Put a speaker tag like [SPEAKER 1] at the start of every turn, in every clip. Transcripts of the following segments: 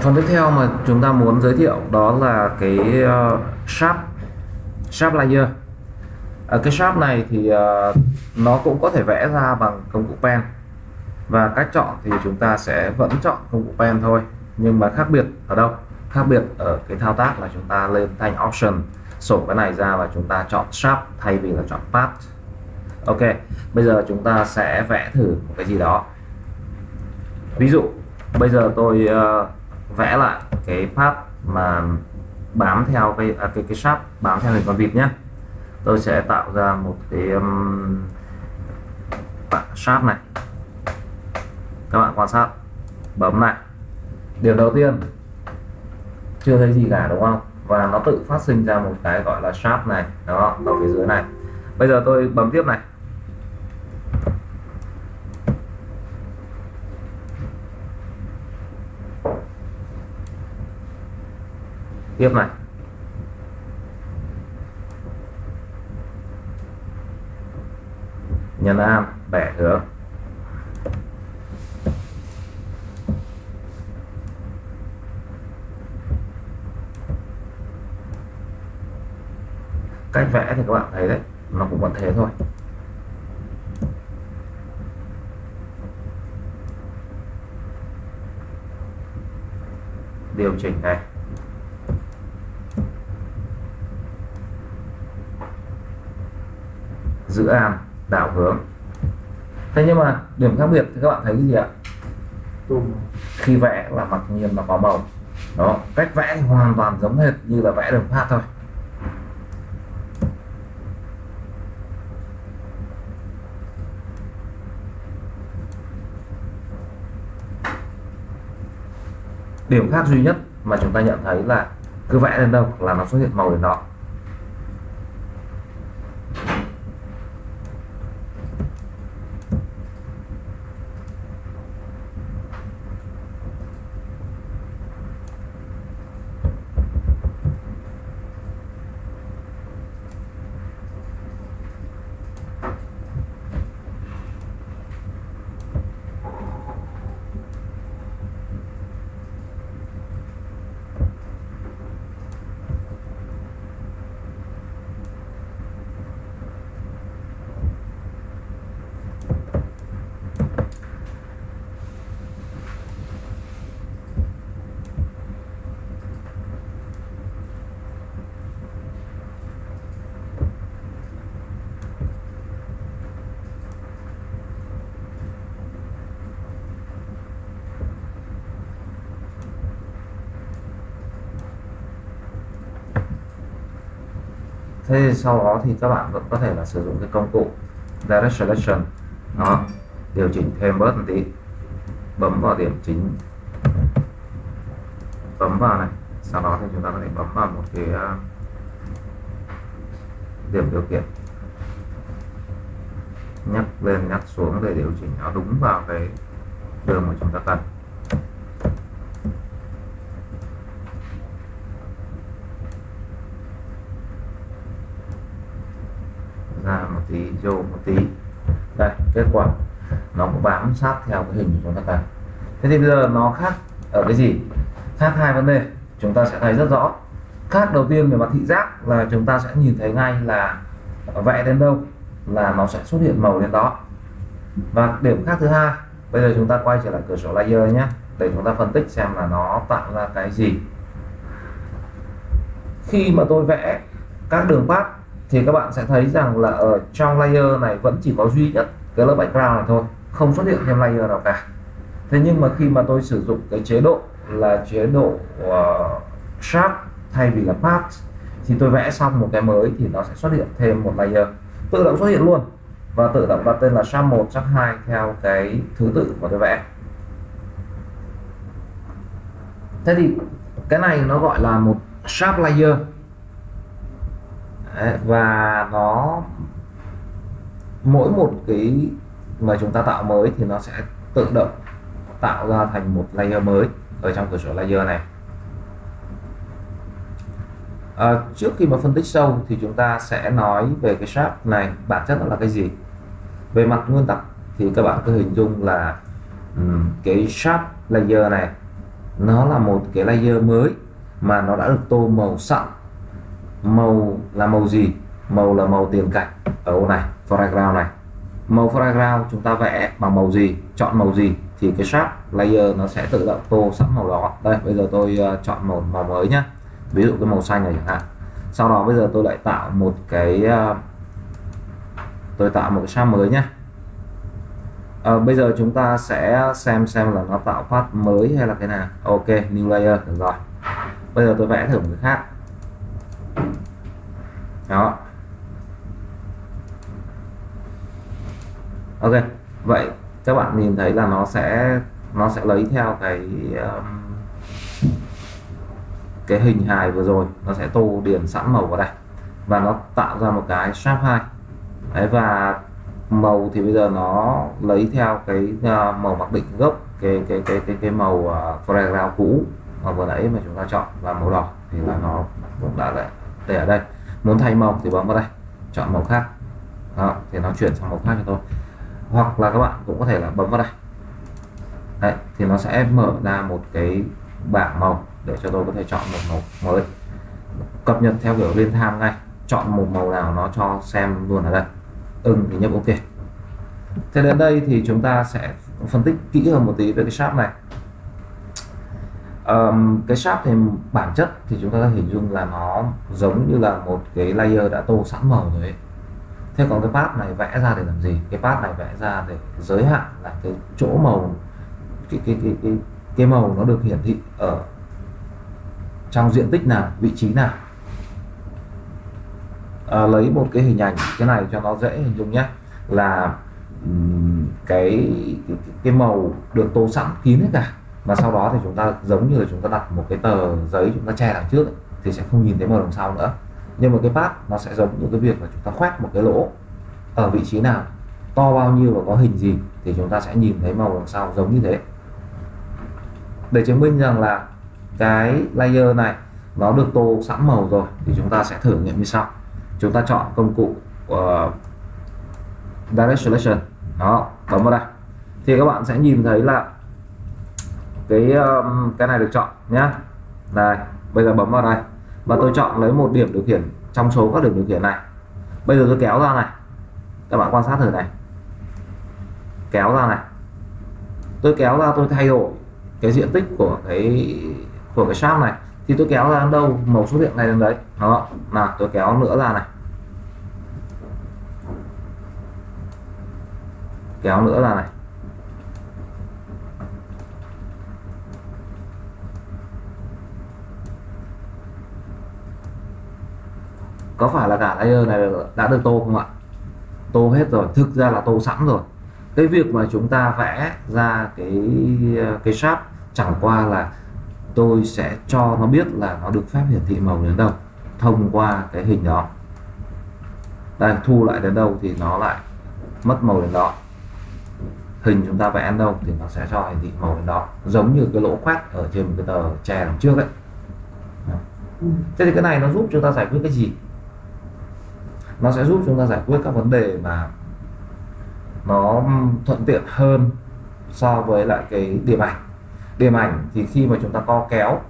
[SPEAKER 1] phần tiếp theo mà chúng ta muốn giới thiệu đó là cái uh, sharp sharp layer. Ở cái sharp này thì uh, nó cũng có thể vẽ ra bằng công cụ pen. Và cách chọn thì chúng ta sẽ vẫn chọn công cụ pen thôi nhưng mà khác biệt ở đâu? Khác biệt ở cái thao tác là chúng ta lên thành option sổ cái này ra và chúng ta chọn sharp thay vì là chọn path. Ok bây giờ chúng ta sẽ vẽ thử một cái gì đó. Ví dụ bây giờ tôi uh, vẽ lại cái path mà bám theo cái à, cái cái sharp bám theo hình con vịt nhé tôi sẽ tạo ra một cái um, sharp này. Các bạn quan sát. Bấm này điều đầu tiên. Chưa thấy gì cả đúng không? Và nó tự phát sinh ra một cái gọi là sharp này đó ở phía dưới này. Bây giờ tôi bấm tiếp này. Tiếp này. Nhân am, bẻ hướng. Cách vẽ thì các bạn thấy đấy, nó cũng vẫn thế thôi. Điều chỉnh này. Giữ am đảo hướng. Thế nhưng mà điểm khác biệt thì các bạn thấy cái gì ạ? Khi vẽ là mặc nhiên là có màu. Đó cách vẽ thì hoàn toàn giống hệt như là vẽ đường phát thôi. Điểm khác duy nhất mà chúng ta nhận thấy là cứ vẽ lên đâu là nó xuất hiện màu lên đó thế sau đó thì các bạn vẫn có thể là sử dụng cái công cụ direct selection đó, điều chỉnh thêm bớt một tí. Bấm vào điểm chính. Bấm vào này, sau đó thì chúng ta có thể bấm vào một cái à, điểm điều kiện nhắc lên, nhắc xuống để điều chỉnh nó đúng vào cái đường mà chúng ta cần ra một tí vô một tí. Đây, kết quả. Nó cũng bám sát theo cái hình của chúng ta cả. thế thì bây giờ nó khác ở cái gì? Khác hai vấn đề. Chúng ta sẽ thấy rất rõ. Khác đầu tiên về mặt thị giác là chúng ta sẽ nhìn thấy ngay là vẽ đến đâu là nó sẽ xuất hiện màu lên đó. Và điểm khác thứ hai, bây giờ chúng ta quay trở lại cửa sổ layer nhé, để chúng ta phân tích xem là nó tạo ra cái gì. Khi mà tôi vẽ các đường path thì các bạn sẽ thấy rằng là ở trong layer này vẫn chỉ có duy nhất cái lớp background này thôi không xuất hiện thêm layer nào cả. Thế nhưng mà khi mà tôi sử dụng cái chế độ là chế độ ờ, uh, sharp thay vì là path thì tôi vẽ xong một cái mới thì nó sẽ xuất hiện thêm một layer. Tự động xuất hiện luôn và tự động đặt tên là sharp 1, sharp 2 theo cái thứ tự mà tôi vẽ. Thế thì cái này nó gọi là một sharp layer. Đấy, và nó mỗi một cái mà chúng ta tạo mới thì nó sẽ tự động tạo ra thành một layer mới ở trong cửa sổ layer này. À, trước khi mà phân tích sâu thì chúng ta sẽ nói về cái sharp này bản chất nó là cái gì? Về mặt nguyên tắc thì các bạn cứ hình dung là um, cái sharp layer này nó là một cái layer mới mà nó đã được tô màu sẵn màu là màu gì? Màu là màu tiền cảnh. Ở ô này foreground này. Màu foreground chúng ta vẽ bằng màu gì? Chọn màu gì? Thì cái sharp layer nó sẽ tự động tô sẵn màu đó. Đây bây giờ tôi ờ, chọn một màu mới nhá. Ví dụ cái màu xanh này chẳng hạn. Sau đó bây giờ tôi lại tạo một cái ờ, tôi tạo một cái sharp mới nhé à, ờ, bây giờ chúng ta sẽ xem xem là nó tạo phát mới hay là cái nào. Ok new layer được rồi. Bây giờ tôi vẽ thử một cái khác đó. Ok vậy các bạn nhìn thấy là nó sẽ nó sẽ lấy theo cái um, cái hình hài vừa rồi. Nó sẽ tô điền sẵn màu vào đây. Và nó tạo ra một cái sharp 2 Đấy, và màu thì bây giờ nó lấy theo cái uh, màu mặc định gốc cái cái cái cái cái màu uh, foreground cũ mà vừa nãy mà chúng ta chọn và màu đỏ. Thì là nó cũng đã để ở đây. Muốn thay màu thì bấm vào đây. Chọn màu khác. Đó, thì nó chuyển sang màu khác cho tôi. Hoặc là các bạn cũng có thể là bấm vào đây. Đấy, thì nó sẽ mở ra một cái bảng màu để cho tôi có thể chọn một màu mới. Cập nhật theo kiểu real time ngay. Chọn một màu nào nó cho xem luôn ở đây. Ưng thì nhấp ok. Thế đến đây thì chúng ta sẽ phân tích kỹ hơn một tí về cái sharp này um, cái sharp thì bản chất thì chúng ta có hình dung là nó giống như là một cái layer đã tô sẵn màu rồi ấy. thế còn cái path này vẽ ra để làm gì? Cái path này vẽ ra để giới hạn là cái chỗ màu cái cái cái cái, cái màu nó được hiển thị ở trong diện tích nào vị trí nào. À, lấy một cái hình ảnh cái này cho nó dễ hình dung nhé là cái, cái cái màu được tô sẵn kín hết cả và sau đó thì chúng ta giống như là chúng ta đặt một cái tờ giấy chúng ta che đằng trước ấy, thì sẽ không nhìn thấy màu đằng sau nữa. Nhưng mà cái path nó sẽ giống như cái việc là chúng ta khoét một cái lỗ ở vị trí nào to bao nhiêu và có hình gì thì chúng ta sẽ nhìn thấy màu đằng sau giống như thế. Để chứng minh rằng là cái layer này nó được tô sẵn màu rồi thì chúng ta sẽ thử nghiệm như sau. Chúng ta chọn công cụ uh, direct selection. Đó bấm vào đây. Thì các bạn sẽ nhìn thấy là cái um, cái này được chọn nhá. Đây bây giờ bấm vào đây. Và tôi chọn lấy một điểm điều khiển trong số các điểm điều khiển này. Bây giờ tôi kéo ra này. Các bạn quan sát thử này. Kéo ra này. Tôi kéo ra tôi thay đổi cái diện tích của cái của cái shop này. Thì tôi kéo ra đâu? Màu xuất hiện này đến đấy. Đó là tôi kéo nữa ra này. Kéo nữa ra này. Có phải là cả layer này đã được tô không ạ? Tô hết rồi, thực ra là tô sẵn rồi. Cái việc mà chúng ta vẽ ra cái cái sharp chẳng qua là tôi sẽ cho nó biết là nó được phép hiển thị màu đến đâu thông qua cái hình đó. Đây, thu lại đến đâu thì nó lại mất màu đến đó. Hình chúng ta vẽ đến đâu thì nó sẽ cho hiển thị màu đến đó. Giống như cái lỗ khoét ở trên một cái tờ tre đằng trước đấy thế thì cái này nó giúp chúng ta giải quyết cái gì? Nó sẽ giúp chúng ta giải quyết các vấn đề mà nó thuận tiện hơn so với lại cái điểm ảnh. Điểm ảnh thì khi mà chúng ta co kéo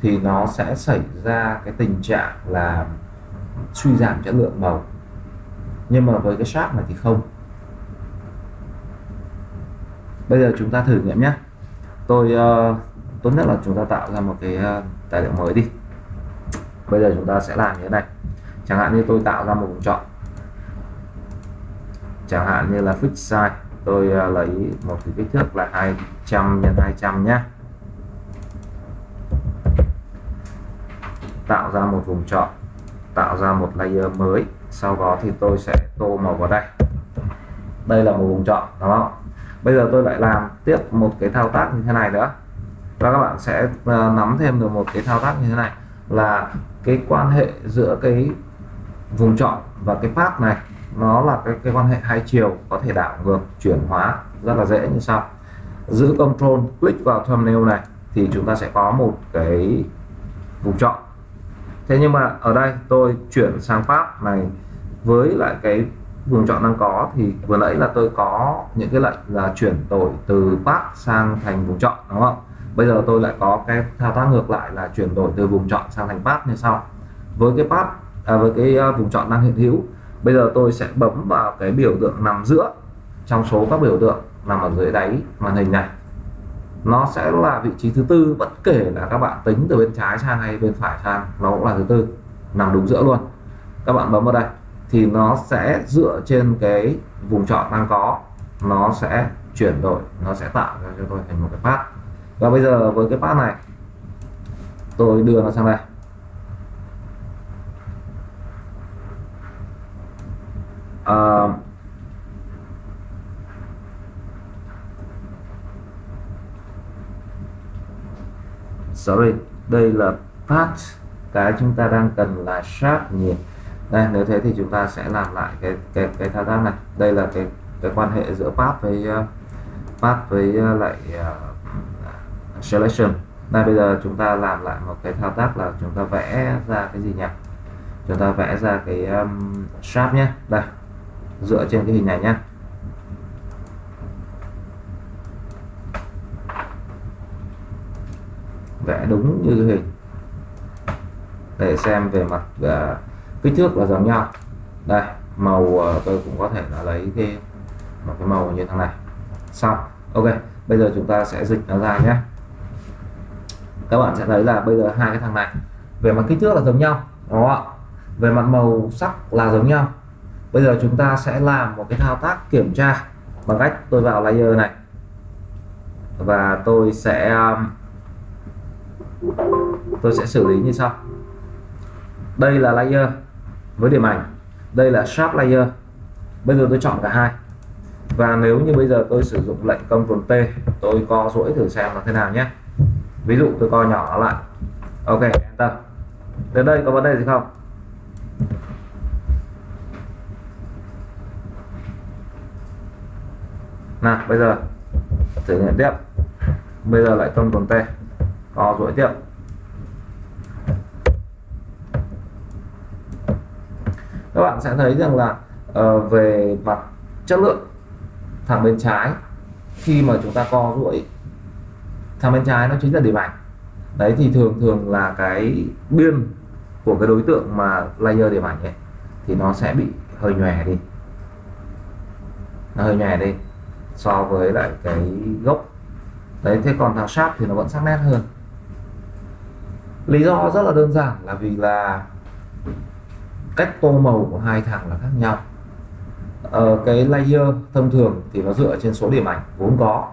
[SPEAKER 1] thì nó sẽ xảy ra cái tình trạng là suy giảm chất lượng màu. Nhưng mà với cái sharp này thì không. Bây giờ chúng ta thử nghiệm nhé. Tôi uh, tốt nhất là chúng ta tạo ra một cái uh, tài liệu mới đi. Bây giờ chúng ta sẽ làm như thế này chẳng hạn như tôi tạo ra một vùng chọn. Chẳng hạn như là fix size tôi uh, lấy một cái kích thước là 200 x 200 nhé tạo ra một vùng chọn tạo ra một layer mới. Sau đó thì tôi sẽ tô màu vào đây. Đây là một vùng chọn đúng không? Bây giờ tôi lại làm tiếp một cái thao tác như thế này nữa. Và các bạn sẽ uh, nắm thêm được một cái thao tác như thế này. Là cái quan hệ giữa cái vùng chọn. Và cái path này nó là cái, cái quan hệ hai chiều có thể đảo ngược chuyển hóa rất là dễ như sau. Giữ control click vào thumbnail này thì chúng ta sẽ có một cái vùng chọn. Thế nhưng mà ở đây tôi chuyển sang path này với lại cái vùng chọn đang có thì vừa nãy là tôi có những cái lệnh là chuyển đổi từ path sang thành vùng chọn đúng không? Bây giờ tôi lại có cái thao tác ngược lại là chuyển đổi từ vùng chọn sang thành path như sau. Với cái path à, với cái à, vùng chọn đang hiện hữu bây giờ tôi sẽ bấm vào cái biểu tượng nằm giữa trong số các biểu tượng nằm ở dưới đáy màn hình này. Nó sẽ là vị trí thứ tư bất kể là các bạn tính từ bên trái sang hay bên phải sang nó cũng là thứ tư nằm đúng giữa luôn. Các bạn bấm vào đây thì nó sẽ dựa trên cái vùng chọn đang có nó sẽ chuyển đổi nó sẽ tạo ra cho tôi thành một cái path. Và bây giờ với cái path này tôi đưa nó sang đây. Uh, sorry đây là path cái chúng ta đang cần là sharp nhiệt đây nếu thế thì chúng ta sẽ làm lại cái cái cái thao tác này. Đây là cái cái quan hệ giữa path với ờ, uh, path với uh, lại uh, selection. Đây bây giờ chúng ta làm lại một cái thao tác là chúng ta vẽ ra cái gì nhỉ? Chúng ta vẽ ra cái um, sharp nhé. Đây dựa trên cái hình này nhé vẽ đúng như cái hình. Để xem về mặt về kích thước là giống nhau. Đây, màu à, tôi cũng có thể là lấy cái, một cái màu như thế này. Xong, ok, bây giờ chúng ta sẽ dịch nó ra nhé. Các bạn sẽ thấy là bây giờ hai cái thằng này, về mặt kích thước là giống nhau, đúng không ạ? Về mặt màu sắc là giống nhau bây giờ chúng ta sẽ làm một cái thao tác kiểm tra bằng cách tôi vào layer này. Và tôi sẽ um, tôi sẽ xử lý như sau. Đây là layer với điểm ảnh. Đây là sharp layer. Bây giờ tôi chọn cả hai. Và nếu như bây giờ tôi sử dụng lệnh Ctrl T tôi co duỗi thử xem nó thế nào nhé. Ví dụ tôi co nhỏ lại. Ok, enter. Đến đây có vấn đề gì không? Nào bây giờ. Thử nghiệm tiếp. Bây giờ lại Ctrl tê co duỗi tiếp. Các bạn sẽ thấy rằng là uh, về mặt chất lượng thằng bên trái khi mà chúng ta co duỗi thằng bên trái nó chính là điểm ảnh. Đấy thì thường thường là cái biên của cái đối tượng mà layer điểm ảnh ấy thì nó sẽ bị hơi nhòe đi. Nó hơi nhòe đi so với lại cái gốc. Đấy thế còn thằng sharp thì nó vẫn sắc nét hơn. Lý do rất là đơn giản là vì là cách tô màu của hai thằng là khác nhau. Ờ, cái layer thông thường thì nó dựa trên số điểm ảnh vốn có.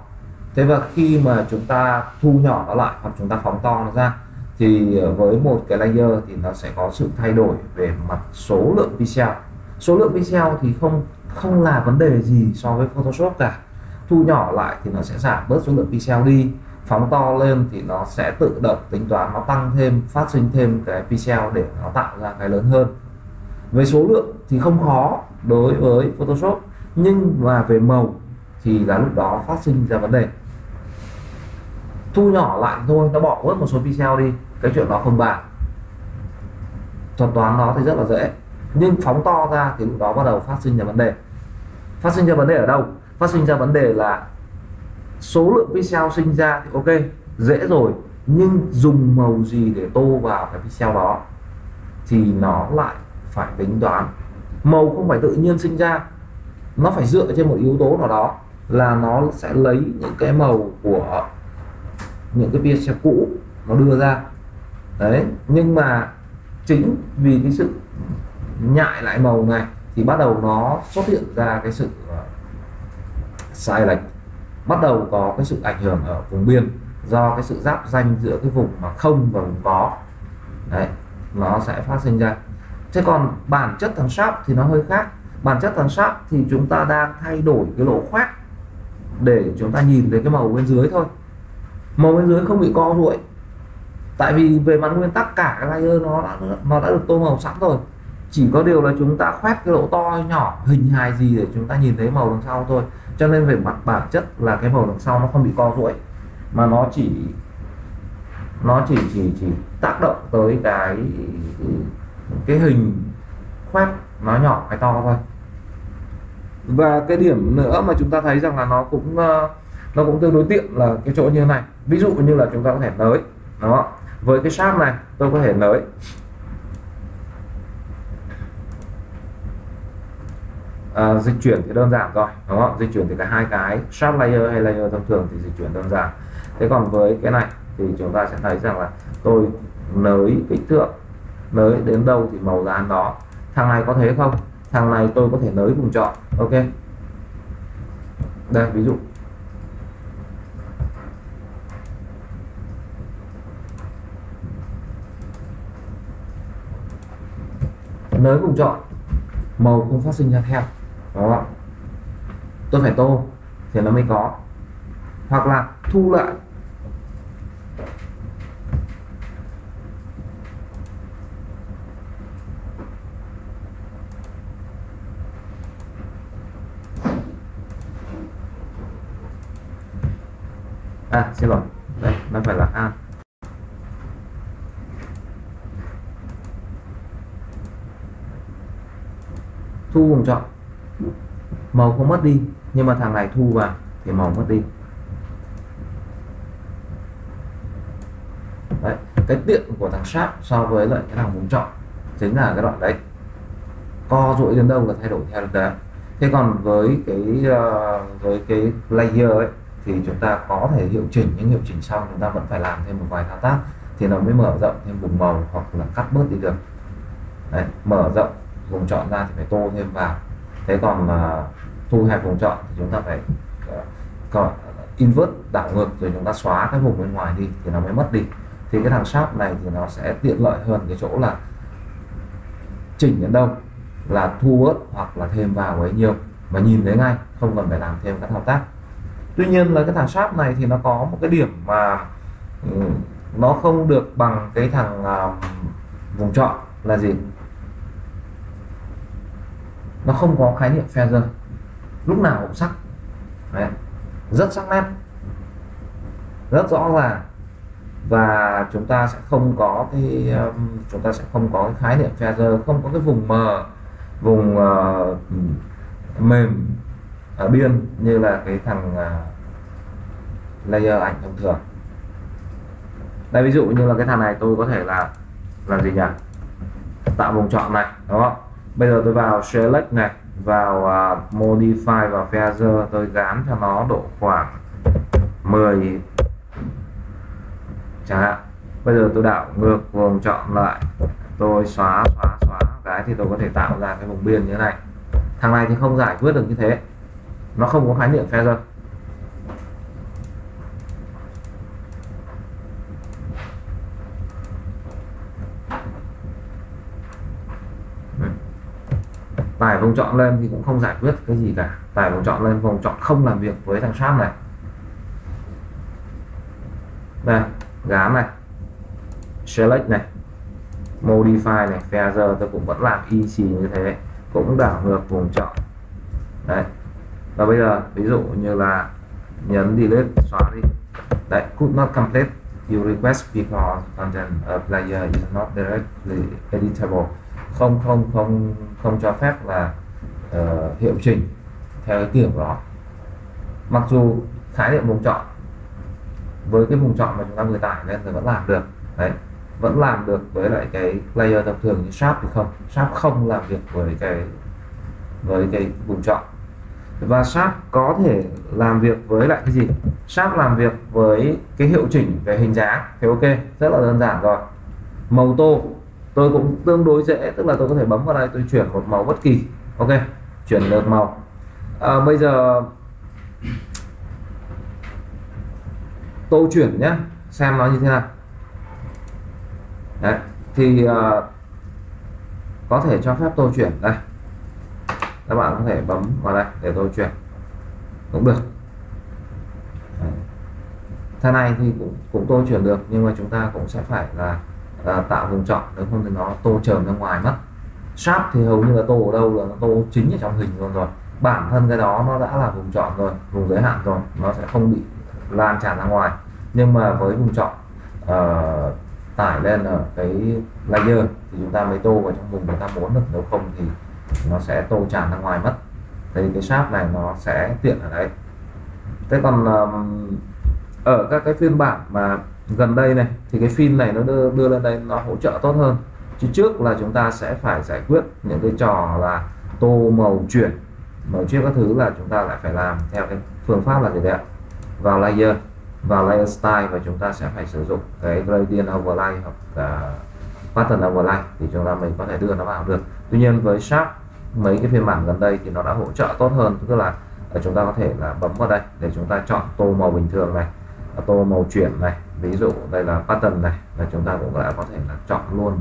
[SPEAKER 1] Thế và khi mà chúng ta thu nhỏ nó lại hoặc chúng ta phóng to nó ra thì với một cái layer thì nó sẽ có sự thay đổi về mặt số lượng pixel. Số lượng pixel thì không không là vấn đề gì so với Photoshop cả thu nhỏ lại thì nó sẽ giảm bớt số lượng pixel đi. Phóng to lên thì nó sẽ tự động tính toán, nó tăng thêm, phát sinh thêm cái pixel để nó tạo ra cái lớn hơn. Về số lượng thì không khó đối với Photoshop, nhưng mà về màu thì là lúc đó phát sinh ra vấn đề. Thu nhỏ lại thôi, nó bỏ bớt một số pixel đi, cái chuyện đó không bàn. Thuật toán nó thì rất là dễ, nhưng phóng to ra thì lúc đó bắt đầu phát sinh ra vấn đề. Phát sinh ra vấn đề ở đâu? Phát sinh ra vấn đề là số lượng pixel sinh ra thì ok, dễ rồi, nhưng dùng màu gì để tô vào cái pixel đó thì nó lại phải tính toán. Màu không phải tự nhiên sinh ra, nó phải dựa trên một yếu tố nào đó là nó sẽ lấy những cái màu của những cái pixel cũ nó đưa ra. Đấy, nhưng mà chính vì cái sự nhại lại màu này thì bắt đầu nó xuất hiện ra cái sự ờ, sai lệch, bắt đầu có cái sự ảnh hưởng ở vùng biên do cái sự giáp danh giữa cái vùng mà không và vùng có. Đấy, nó sẽ phát sinh ra. Thế còn bản chất thằng sharp thì nó hơi khác. Bản chất thằng sharp thì chúng ta đang thay đổi cái lỗ khoét để chúng ta nhìn thấy cái màu bên dưới thôi. Màu bên dưới không bị co ruội. Tại vì về mặt nguyên tắc cả cái layer nó đã nó đã được tô màu sẵn rồi chỉ có điều là chúng ta khoét cái lỗ to hay nhỏ hình hài gì để chúng ta nhìn thấy màu đằng sau thôi. Cho nên về mặt bản chất là cái màu đằng sau nó không bị co duỗi, mà nó chỉ nó chỉ chỉ chỉ tác động tới cái cái hình khoét nó nhỏ hay to thôi. Và cái điểm nữa mà chúng ta thấy rằng là nó cũng ờ, nó cũng tương đối tiện là cái chỗ như thế này. Ví dụ như là chúng ta có thể nới đó với cái sáp này, tôi có thể nới. À, dịch chuyển thì đơn giản rồi đúng không? Dịch chuyển thì cả hai cái sharp layer hay layer thông thường thì dịch chuyển đơn giản. Thế còn với cái này thì chúng ta sẽ thấy rằng là tôi nới kích thước nới đến đâu thì màu dán đó. Thằng này có thế không? Thằng này tôi có thể nới vùng chọn ok? Đây ví dụ. Nới vùng chọn màu không phát sinh ra theo đó. Tôi phải tô thì nó mới có. Hoặc là thu lại. À xin lỗi. Đây nó phải là a, thu vùng chọn màu không mất đi nhưng mà thằng này thu vào thì màu mất đi. Đấy cái tiện của thằng sharp so với lại cái thằng vùng chọn chính là cái đoạn đấy. Co duỗi đến đâu là thay đổi theo được đấy. Thế còn với cái uh, với cái layer ấy thì chúng ta có thể hiệu chỉnh những hiệu chỉnh xong chúng ta vẫn phải làm thêm một vài thao tác thì nó mới mở rộng thêm vùng màu hoặc là cắt bớt đi được. Đấy mở rộng vùng chọn ra thì phải tô thêm vào thế còn là thu hẹp vùng chọn thì chúng ta phải uh, còn à, invert đảo ngược rồi chúng ta xóa cái vùng bên ngoài đi thì nó mới mất đi. Thì cái thằng sharp này thì nó sẽ tiện lợi hơn cái chỗ là chỉnh đến đâu là thu bớt hoặc là thêm vào bấy nhiêu mà nhìn thấy ngay không cần phải làm thêm các thao tác. Tuy nhiên là cái thằng sharp này thì nó có một cái điểm mà ừ, nó không được bằng cái thằng uh, vùng chọn là gì? Nó không có khái niệm feather lúc nào cũng sắc. Đấy. rất sắc nét. Rất rõ ràng. Và chúng ta sẽ không có cái um, chúng ta sẽ không có cái khái niệm feather không có cái vùng mờ vùng uh, mềm ở biên như là cái thằng uh, layer ảnh thông thường. Đây ví dụ như là cái thằng này tôi có thể là làm gì nhỉ? Tạo vùng chọn này đó bây giờ tôi vào select này vào uh, modify và feather tôi gán cho nó độ khoảng 10 chẳng hạn bây giờ tôi đảo ngược vùng chọn lại tôi xóa xóa xóa cái thì tôi có thể tạo ra cái vùng biên như thế này. Thằng này thì không giải quyết được như thế nó không có khái niệm feather. Tải vùng chọn lên thì cũng không giải quyết cái gì cả. Tải vùng chọn lên vùng chọn không làm việc với thằng sáp này. Đây, gán này. Select này. Modify này. Feather tôi cũng vẫn làm y xì như thế. Cũng đảo ngược vùng chọn. Đấy. Và bây giờ, ví dụ như là nhấn delete, xóa đi. Đấy, could not complete you request because content a player is not directly editable không không không không cho phép là uh, hiệu chỉnh theo cái kiểu đó. Mặc dù khái niệm vùng chọn với cái vùng chọn mà chúng ta vừa tải lên thì vẫn làm được đấy. Vẫn làm được với lại cái layer thông thường như sharp thì không. Sharp không làm việc với cái với cái vùng chọn. Và sharp có thể làm việc với lại cái gì? Sharp làm việc với cái hiệu chỉnh về hình dáng thì ok rất là đơn giản rồi. Màu tô tôi cũng tương đối dễ tức là tôi có thể bấm vào đây tôi chuyển một màu bất kỳ. Ok chuyển được màu. À, bây giờ tô chuyển nhé xem nó như thế nào. Đấy, thì uh, có thể cho phép tô chuyển đây. Các bạn có thể bấm vào đây để tôi chuyển. Cũng được. Thế này thì cũng cũng tô chuyển được nhưng mà chúng ta cũng sẽ phải là à, tạo vùng chọn nếu không thì nó tô trờn ra ngoài mất. Sharp thì hầu như là tô ở đâu là nó tô chính ở trong hình luôn rồi. Bản thân cái đó nó đã là vùng chọn rồi vùng giới hạn rồi nó sẽ không bị lan tràn ra ngoài. Nhưng mà với vùng chọn uh, ờ, tải lên ở cái layer thì chúng ta mới tô vào trong vùng người ta muốn được nếu không thì nó sẽ tô tràn ra ngoài mất. Thì cái sharp này nó sẽ tiện ở đấy. Thế còn um, ở các cái phiên bản mà gần đây này thì cái phim này nó đưa, đưa lên đây nó hỗ trợ tốt hơn. Chứ trước là chúng ta sẽ phải giải quyết những cái trò là tô màu chuyển. Màu chiếc các thứ là chúng ta lại phải làm theo cái phương pháp là gì đấy ạ? Vào layer vào layer style và chúng ta sẽ phải sử dụng cái gradient overlay hoặc là pattern overlay thì chúng ta mình có thể đưa nó vào được. Tuy nhiên với sharp mấy cái phiên bản gần đây thì nó đã hỗ trợ tốt hơn. Tức là à, chúng ta có thể là bấm vào đây để chúng ta chọn tô màu bình thường này à, tô màu chuyển này ví dụ đây là pattern này là chúng ta cũng đã có thể là chọn luôn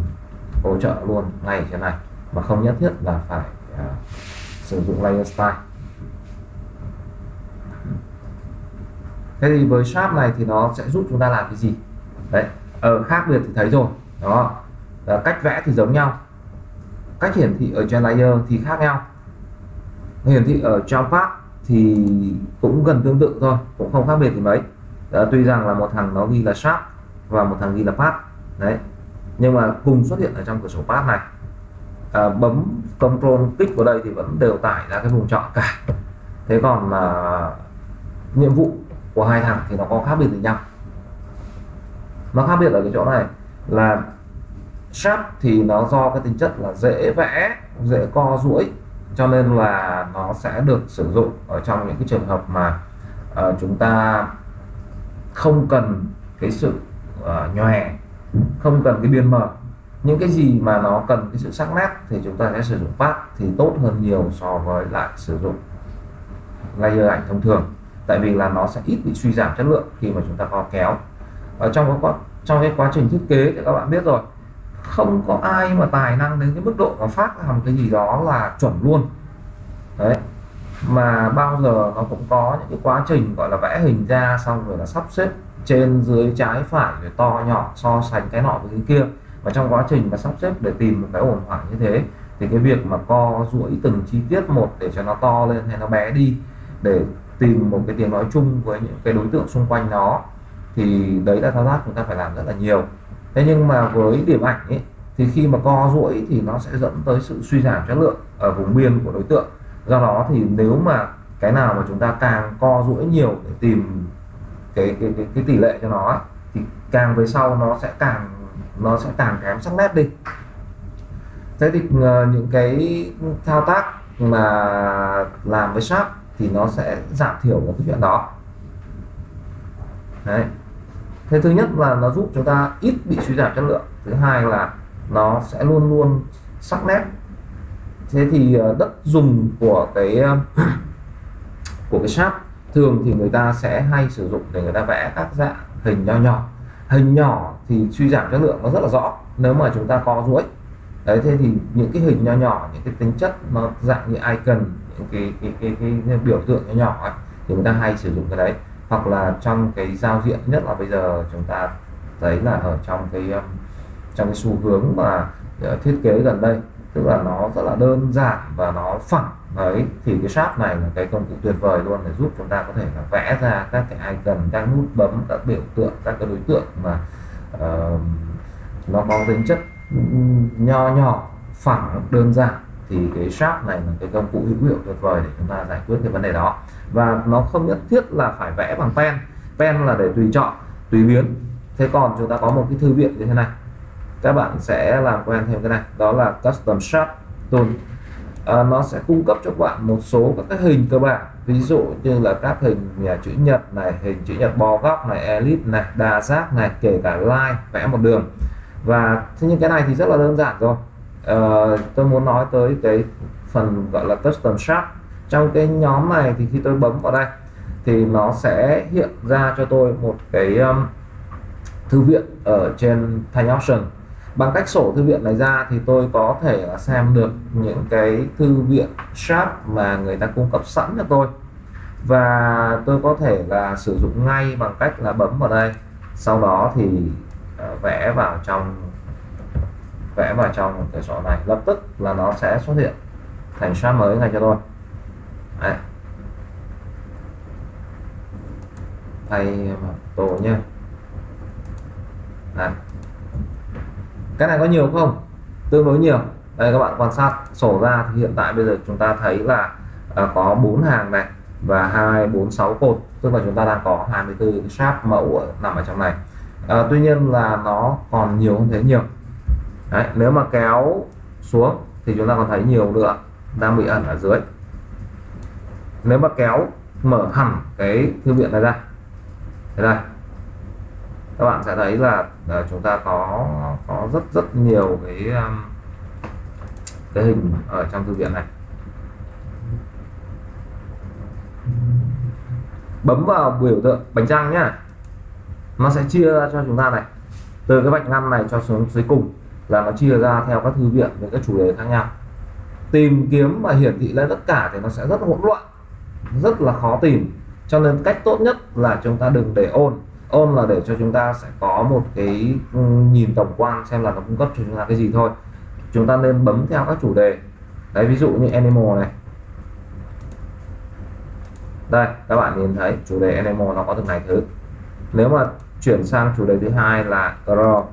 [SPEAKER 1] hỗ trợ luôn ngay trên này. Mà không nhất thiết là phải uh, sử dụng layer style. Thế thì với Sharp này thì nó sẽ giúp chúng ta làm cái gì? Đấy ở khác biệt thì thấy rồi. Đó là cách vẽ thì giống nhau. Cách hiển thị ở trên layer thì khác nhau. Hiển thị ở trong path thì cũng gần tương tự thôi cũng không khác biệt gì mấy đó, tuy rằng là một thằng nó ghi là Sharp và một thằng ghi là pass. Đấy. Nhưng mà cùng xuất hiện ở trong cửa sổ pass này à, bấm control kích vào đây thì vẫn đều tải ra cái vùng chọn cả. Thế còn là nhiệm vụ của hai thằng thì nó có khác biệt với nhau? Nó khác biệt ở cái chỗ này là sharp thì nó do cái tính chất là dễ vẽ dễ co duỗi cho nên là nó sẽ được sử dụng ở trong những cái trường hợp mà uh, chúng ta không cần cái sự uh, nhòe không cần cái biên mở những cái gì mà nó cần cái sự sắc nét thì chúng ta sẽ sử dụng phát thì tốt hơn nhiều so với lại sử dụng layer ảnh thông thường. Tại vì là nó sẽ ít bị suy giảm chất lượng khi mà chúng ta co kéo. Ở trong cái quá trong cái quá trình thiết kế thì các bạn biết rồi không có ai mà tài năng đến cái mức độ mà phát làm cái gì đó là chuẩn luôn. Đấy mà bao giờ nó cũng có những cái quá trình, gọi là, vẽ hình ra xong rồi là sắp xếp trên dưới trái phải rồi to nhỏ, so sánh cái nọ với cái kia. Và trong quá trình mà sắp xếp để tìm một cái ổn thỏa như thế, thì cái việc mà co duỗi từng chi tiết một để cho nó to lên hay nó bé đi, để tìm một cái tiếng nói chung với những cái đối tượng xung quanh nó, thì đấy là thao tác chúng ta phải làm rất là nhiều. Thế nhưng mà với điểm ảnh ấy, thì khi mà co duỗi thì nó sẽ dẫn tới sự suy giảm chất lượng ở vùng biên của đối tượng do đó thì nếu mà cái nào mà chúng ta càng co duỗi nhiều để tìm cái cái cái, cái tỷ lệ cho nó thì càng về sau nó sẽ càng nó sẽ càng kém sắc nét đi. Thế thì uh, những cái thao tác mà làm với sharp thì nó sẽ giảm thiểu được cái chuyện đó. Đấy. Thế thứ nhất là nó giúp chúng ta ít bị suy giảm chất lượng. Thứ hai là nó sẽ luôn luôn sắc nét thế thì ờ, đất dùng của cái ờ, của cái sáp thường thì người ta sẽ hay sử dụng để người ta vẽ các dạng hình nho nhỏ. Hình nhỏ thì suy giảm chất lượng nó rất là rõ nếu mà chúng ta có duỗi. Đấy thế thì những cái hình nho nhỏ những cái tính chất nó dạng như icon những cái cái cái, cái, cái biểu tượng nho nhỏ ấy, thì người ta hay sử dụng cái đấy. Hoặc là trong cái giao diện nhất là bây giờ chúng ta thấy là ở trong cái ờ, trong cái xu hướng mà thiết kế gần đây tức là nó rất là đơn giản và nó phẳng. Đấy thì cái sharp này là cái công cụ tuyệt vời luôn để giúp chúng ta có thể là vẽ ra các cái icon các nút bấm các biểu tượng các cái đối tượng mà uh, nó có tính chất nho nhỏ phẳng đơn giản. Thì cái sharp này là cái công cụ hữu hiệu tuyệt vời để chúng ta giải quyết cái vấn đề đó. Và nó không nhất thiết là phải vẽ bằng pen. Pen là để tùy chọn tùy biến. Thế còn chúng ta có một cái thư viện như thế này các bạn sẽ làm quen thêm cái này đó là custom sharp tool. À, nó sẽ cung cấp cho các bạn một số các cái hình cơ bản. Ví dụ như là các hình nhà chữ nhật này hình chữ nhật bò góc này elip này đa giác này kể cả line vẽ một đường. Và thế nhưng cái này thì rất là đơn giản rồi. À, tôi muốn nói tới cái phần gọi là custom shop. Trong cái nhóm này thì khi tôi bấm vào đây thì nó sẽ hiện ra cho tôi một cái um, thư viện ở trên thanh option bằng cách sổ thư viện này ra thì tôi có thể là xem được những cái thư viện sharp mà người ta cung cấp sẵn cho tôi. Và tôi có thể là sử dụng ngay bằng cách là bấm vào đây. Sau đó thì ờ, vẽ vào trong, vẽ vào trong cái sổ này. Lập tức là nó sẽ xuất hiện thành sharp mới ngay cho tôi. Đấy. thay tổ nhé. Đấy cái này có nhiều không? Tương đối nhiều. Đây các bạn quan sát sổ ra thì hiện tại bây giờ chúng ta thấy là à, có bốn hàng này và 2 4 6 cột. Tức là chúng ta đang có 24 cái sharp mẫu ở, nằm ở trong này. À, tuy nhiên là nó còn nhiều hơn thế nhiều. Đấy, nếu mà kéo xuống thì chúng ta còn thấy nhiều nữa đang bị ẩn ở dưới. Nếu mà kéo mở hẳn cái thư viện này ra. Thế đây các bạn sẽ thấy là uh, chúng ta có có rất rất nhiều cái um, cái hình ở trong thư viện này. Bấm vào biểu tượng bánh răng nhá. Nó sẽ chia ra cho chúng ta này. Từ cái vạch ngăn này cho xuống dưới cùng là nó chia ra theo các thư viện với các chủ đề khác nhau. Tìm kiếm và hiển thị lên tất cả thì nó sẽ rất hỗn loạn rất là khó tìm. Cho nên cách tốt nhất là chúng ta đừng để ôn ôn là để cho chúng ta sẽ có một cái ừ, nhìn tổng quan xem là nó cung cấp cho chúng ta cái gì thôi. Chúng ta nên bấm theo các chủ đề. Đấy, ví dụ như animal này. Đây, các bạn nhìn thấy chủ đề animal nó có từng này thứ. Nếu mà chuyển sang chủ đề thứ hai là grow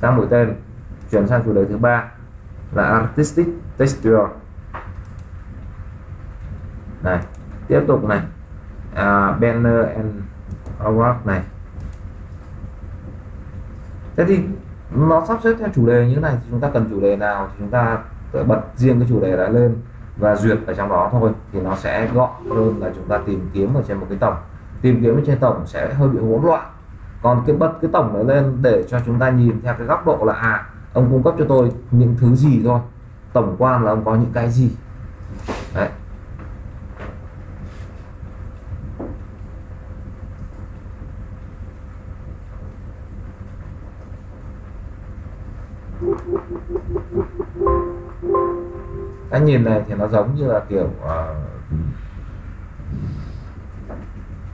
[SPEAKER 1] sang mũi tên, chuyển sang chủ đề thứ ba là artistic texture. Này, tiếp tục này uh, banner and award này. Thế thì nó sắp xếp theo chủ đề như thế này thì chúng ta cần chủ đề nào thì chúng ta bật riêng cái chủ đề đó lên và duyệt ở trong đó thôi. Thì nó sẽ gọn hơn là chúng ta tìm kiếm ở trên một cái tổng. Tìm kiếm ở trên tổng sẽ hơi bị hỗn loạn. Còn cái bật cái tổng này lên để cho chúng ta nhìn theo cái góc độ là à ông cung cấp cho tôi những thứ gì thôi. Tổng quan là ông có những cái gì. Đấy. Cái nhìn này thì nó giống như là kiểu uh,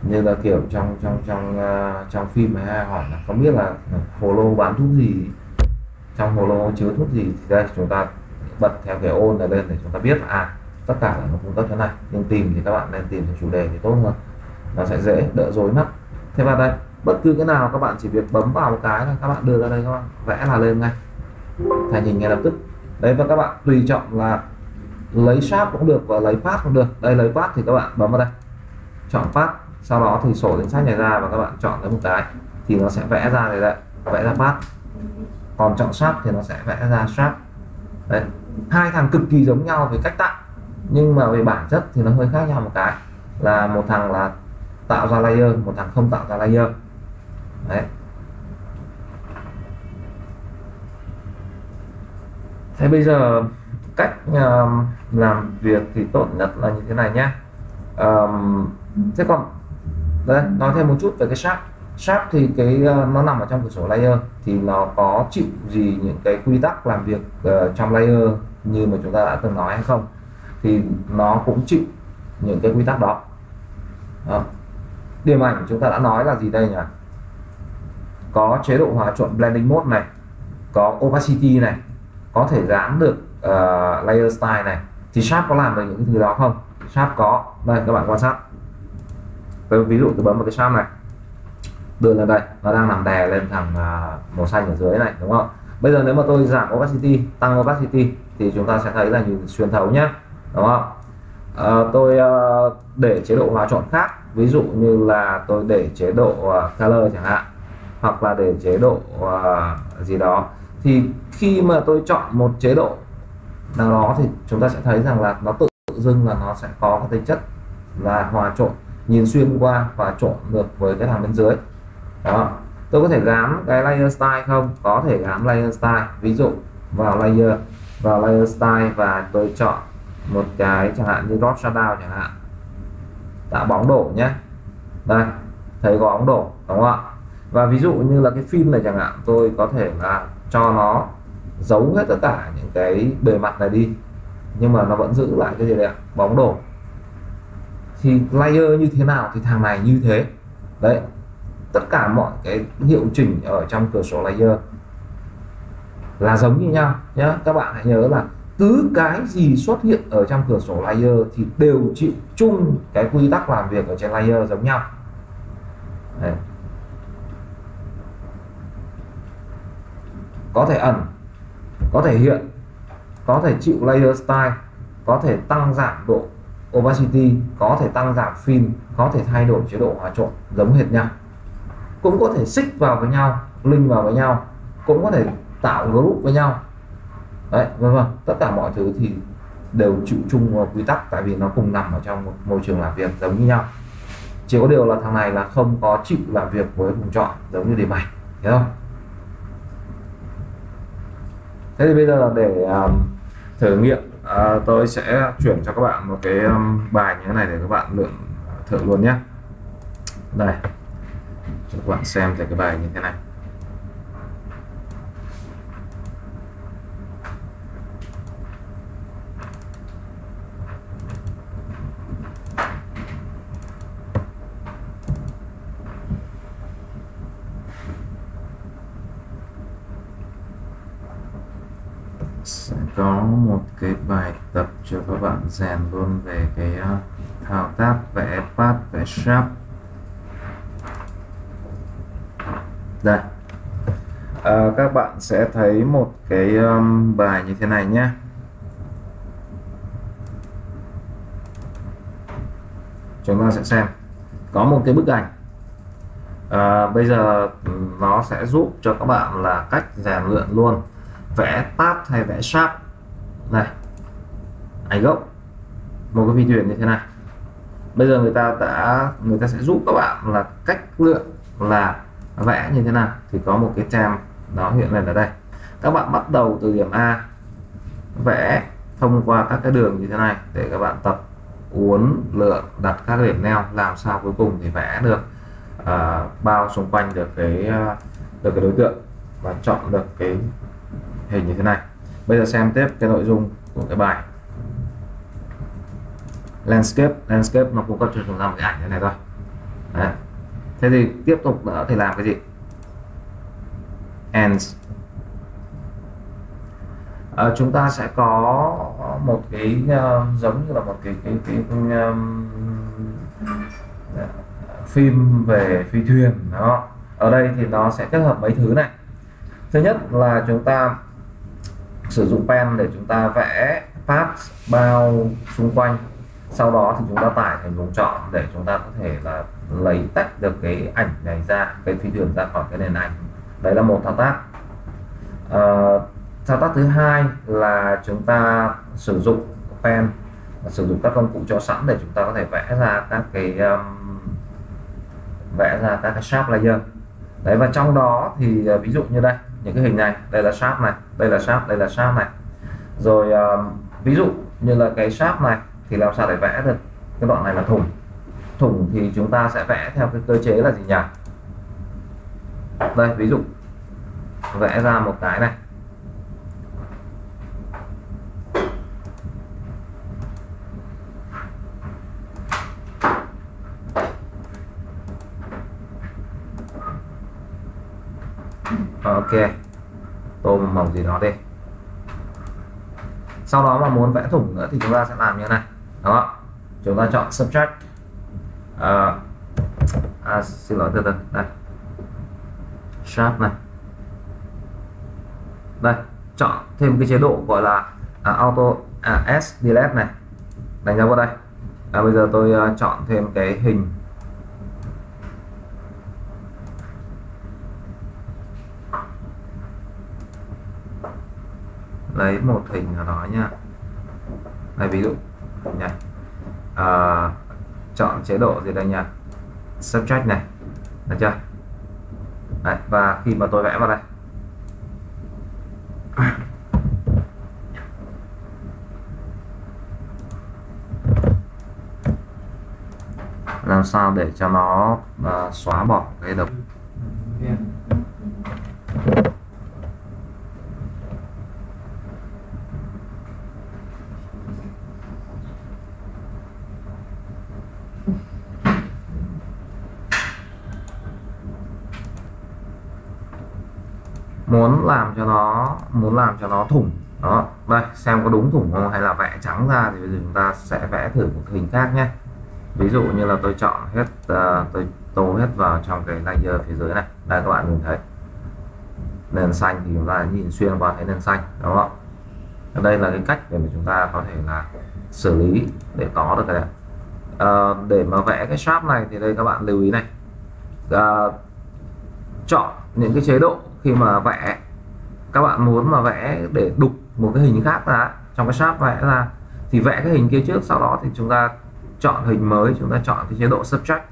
[SPEAKER 1] như là kiểu trong trong trong uh, trong phim hay hỏi là không biết là hồ lô bán thuốc gì? Trong hồ lô chứa thuốc gì? Thì đây chúng ta bật theo cái ôn này lên để chúng ta biết à tất cả là nó cung cấp thế này. Nhưng tìm thì các bạn nên tìm theo chủ đề thì tốt hơn. Nó sẽ dễ đỡ rối mắt. Thế vào đây bất cứ cái nào các bạn chỉ việc bấm vào một cái là các bạn đưa ra đây các bạn. Vẽ là lên ngay thành hình ngay lập tức. Đấy, và các bạn tùy chọn là lấy sharp cũng được và lấy path cũng được. Đây, lấy path thì các bạn bấm vào đây. Chọn path sau đó thì sổ danh sách này ra và các bạn chọn lấy một cái thì nó sẽ vẽ ra này đấy, vẽ ra path còn chọn sharp thì nó sẽ vẽ ra sharp. Đấy, hai thằng cực kỳ giống nhau về cách tạo, nhưng mà về bản chất thì nó hơi khác nhau một cái. Là một thằng là tạo ra layer, một thằng không tạo ra layer. Đấy. Thế bây giờ cách uh, làm việc thì tốt nhất là như thế này nhé um, thế còn đây nói thêm một chút về cái sharp. Sharp thì cái uh, nó nằm ở trong cửa sổ layer thì nó có chịu gì những cái quy tắc làm việc uh, trong layer như mà chúng ta đã từng nói hay không? Thì nó cũng chịu những cái quy tắc đó, đó. điểm ảnh chúng ta đã nói là gì đây nhỉ? Có chế độ hòa trộn blending mode này có opacity này có thể dán được uh, layer style này. Thì Sharp có làm được những cái thứ đó không? Sharp có. Đây các bạn quan sát. Tôi ví dụ tôi bấm vào cái Sharp này. Đường là đây nó đang nằm đè lên thằng uh, màu xanh ở dưới này đúng không? Bây giờ nếu mà tôi giảm opacity tăng opacity thì chúng ta sẽ thấy là nhìn xuyên thấu nhé đúng không? Uh, tôi uh, để chế độ hòa chọn khác. Ví dụ như là tôi để chế độ uh, color chẳng hạn hoặc là để chế độ uh, gì đó. Thì khi mà tôi chọn một chế độ nào đó thì chúng ta sẽ thấy rằng là nó tự dưng là nó sẽ có cái tính chất là hòa trộn, nhìn xuyên qua và trộn được với cái thằng bên dưới. Đó. Tôi có thể gắn cái layer style không? Có thể gắn layer style. Ví dụ vào layer vào layer style và tôi chọn một cái chẳng hạn như drop shadow chẳng hạn. Tạo bóng đổ nhé. Đây, thấy có bóng đổ, đúng không ạ? Và ví dụ như là cái phim này chẳng hạn, tôi có thể là cho nó giấu hết tất cả những cái bề mặt này đi. Nhưng mà nó vẫn giữ lại cái gì đấy bóng đổ. Thì layer như thế nào thì thằng này như thế. Đấy. Tất cả mọi cái hiệu chỉnh ở trong cửa sổ layer là giống như nhau nhé các bạn hãy nhớ là cứ cái gì xuất hiện ở trong cửa sổ layer thì đều chịu chung cái quy tắc làm việc ở trên layer giống nhau. Đấy. có thể ẩn có thể hiện, có thể chịu layer style, có thể tăng giảm độ opacity, có thể tăng giảm phim có thể thay đổi chế độ hòa trộn giống hệt nhau. Cũng có thể xích vào với nhau, link vào với nhau, cũng có thể tạo group với nhau. Đấy, vân vân. Tất cả mọi thứ thì đều chịu chung quy tắc, tại vì nó cùng nằm ở trong một môi trường làm việc giống như nhau. Chỉ có điều là thằng này là không có chịu làm việc với vùng chọn giống như đề bài hiểu không? Thế thì bây giờ để um, thử nghiệm uh, tôi sẽ chuyển cho các bạn một cái um, bài như thế này để các bạn lượng thử luôn nhé. Đây cho các bạn xem về cái bài như thế này sẽ có một cái bài tập cho các bạn rèn luôn về cái ờ, thao tác vẽ path vẽ sharp. Đây. À, các bạn sẽ thấy một cái um, bài như thế này nhé. Chúng ta sẽ xem. Có một cái bức ảnh. À, bây giờ nó sẽ giúp cho các bạn là cách rèn luyện luôn. Vẽ path hay vẽ sharp. Này ảnh gốc. Một cái phi thuyền như thế này. Bây giờ người ta đã người ta sẽ giúp các bạn là cách lựa là vẽ như thế nào. Thì có một cái tem nó hiện lên ở đây. Các bạn bắt đầu từ điểm A vẽ thông qua các cái đường như thế này để các bạn tập uốn lượn đặt các điểm neo làm sao cuối cùng thì vẽ được uh, bao xung quanh được cái uh, được cái đối tượng và chọn được cái hình như thế này. Bây giờ xem tiếp cái nội dung của cái bài landscape landscape nó cung cấp cho chúng ta một cái ảnh như này thôi. Đấy. thế thì tiếp tục nữa thì làm cái gì? Ends. À, chúng ta sẽ có một cái uh, giống như là một cái cái cái, cái um, phim về phi thuyền đó. Ở đây thì nó sẽ kết hợp mấy thứ này. Thứ nhất là chúng ta sử dụng pen để chúng ta vẽ path bao xung quanh sau đó thì chúng ta tải thành vùng chọn để chúng ta có thể là lấy tách được cái ảnh này ra cái phi thuyền ra khỏi cái nền ảnh. Đấy là một thao tác. À, thao tác thứ hai là chúng ta sử dụng pen sử dụng các công cụ cho sẵn để chúng ta có thể vẽ ra các cái um, vẽ ra các cái sharp layer. Đấy và trong đó thì ờ, ví dụ như đây những cái hình này đây là sharp này đây là sharp đây là sharp này. Rồi um, ví dụ như là cái sharp này thì làm sao để vẽ được cái đoạn này là thủng thủng thì chúng ta sẽ vẽ theo cái cơ chế là gì nhỉ? Đây, ví dụ, vẽ ra một cái này. Ok tô một màu gì đó đi. Sau đó mà muốn vẽ thủng nữa thì chúng ta sẽ làm như này đó. Chúng ta chọn subtract. À, à, xin lỗi từ từ. Đây. Sharp này. Đây chọn thêm cái chế độ gọi là à, auto à, s delete này. Đánh dấu vào đây. À, bây giờ tôi uh, chọn thêm cái hình. Lấy một hình nào đó nha đây ví dụ nha à, chọn chế độ gì đây nha subject này. Được chưa? Đấy, và khi mà tôi vẽ vào đây. Làm sao để cho nó uh, xóa bỏ cái độc muốn làm cho nó muốn làm cho nó thủng. Đó đây xem có đúng thủng không hay là vẽ trắng ra thì bây giờ chúng ta sẽ vẽ thử một hình khác nhé. Ví dụ như là tôi chọn hết uh, tôi tô hết vào trong cái layer phía dưới này. Đây các bạn nhìn thấy. Nền xanh thì chúng ta nhìn xuyên vào thấy nền xanh đúng không đây là cái cách để mà chúng ta có thể là xử lý để có được cái này. À, để mà vẽ cái sharp này thì đây các bạn lưu ý này. À, chọn những cái chế độ khi mà vẽ, các bạn muốn mà vẽ để đục một cái hình khác ra, trong cái sharp vẽ ra, thì vẽ cái hình kia trước, sau đó thì chúng ta chọn hình mới, chúng ta chọn cái chế độ subtract,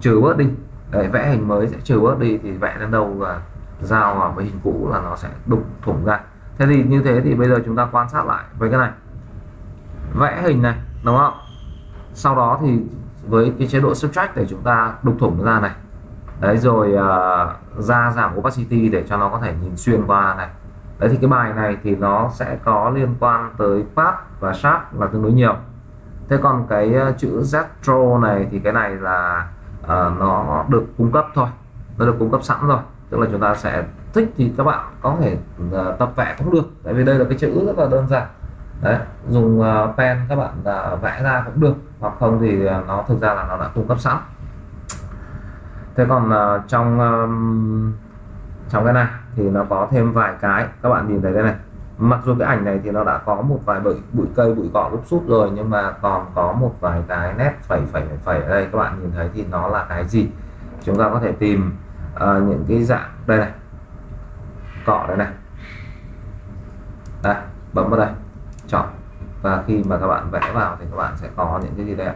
[SPEAKER 1] trừ bớt đi. Để vẽ hình mới sẽ trừ bớt đi, thì vẽ lên đầu là giao vào với hình cũ là nó sẽ đục thủng ra. Thế thì như thế thì bây giờ chúng ta quan sát lại với cái này. Vẽ hình này, đúng không? Sau đó thì với cái chế độ subtract để chúng ta đục thủng ra này đấy rồi uh, ra giảm opacity để cho nó có thể nhìn xuyên qua này. Đấy thì cái bài này thì nó sẽ có liên quan tới path và sharp là tương đối nhiều. Thế còn cái à, chữ zetro này thì cái này là uh, nó được cung cấp thôi. Nó được cung cấp sẵn rồi. Tức là chúng ta sẽ thích thì các bạn có thể uh, tập vẽ cũng được. Tại vì đây là cái chữ rất là đơn giản. Đấy dùng uh, pen các bạn uh, vẽ ra cũng được. Hoặc không thì uh, nó thực ra là nó đã cung cấp sẵn thế còn uh, trong um, trong cái này thì nó có thêm vài cái. Các bạn nhìn thấy đây này. Mặc dù cái ảnh này thì nó đã có một vài bụi bụi cây bụi cỏ lúc sút rồi nhưng mà còn có một vài cái nét phẩy phẩy phẩy ở đây. Các bạn nhìn thấy thì nó là cái gì? Chúng ta có thể tìm uh, những cái dạng đây này. Cỏ đây này. Đây bấm vào đây. Chọn. Và khi mà các bạn vẽ vào thì các bạn sẽ có những cái gì đây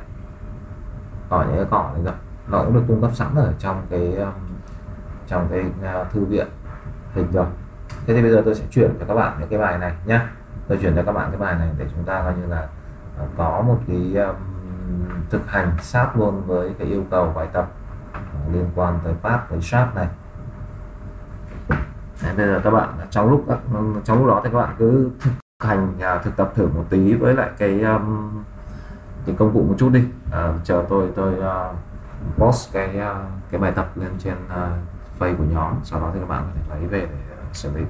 [SPEAKER 1] có những cái cỏ này rồi nó cũng được cung cấp sẵn ở trong cái um, trong cái à, thư viện hình rồi. Thế thì bây giờ tôi sẽ chuyển cho các bạn những cái bài này nhé tôi chuyển cho các bạn cái bài này để chúng ta coi như là à, có một cái um, thực hành sát luôn với cái yêu cầu bài tập à, liên quan tới phát với sharp này. Thế bây giờ các bạn trong lúc trong lúc đó thì các bạn cứ thực hành thực tập thử một tí với lại cái um, cái công cụ một chút đi. À, chờ tôi tôi uh, post cái uh, cái bài tập lên trên ờ, uh, Facebook của nhóm sau đó thì các bạn có thể lấy về để ờ, xử lý.